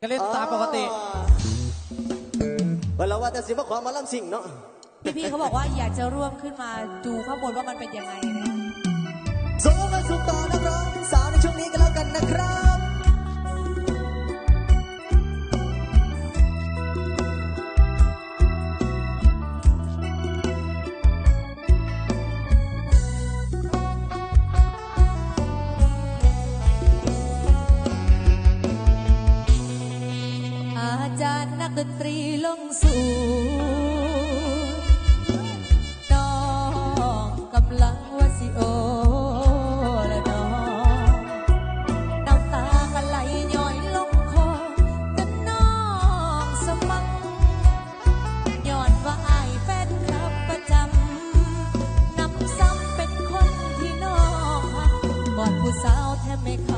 ก็เล่นตามปกติเวลาว่าแต่สิมาขอมาลำสิ่งเนาะ พี่ๆเขาบอกว่าอยากจะร่วมขึ้นมาดูข้างบนว่ามันเป็นยังไง จารย์นักดนตรีลงสู่น้องกำลังวสิโอละน้องน้ำตาก็ไหย้อยลงคอกันน้องสมัครย้อนวายแฟนคลับประจำนำซ้ำเป็นคนที่นองหักบอผู้สาวแทบไม่เข้า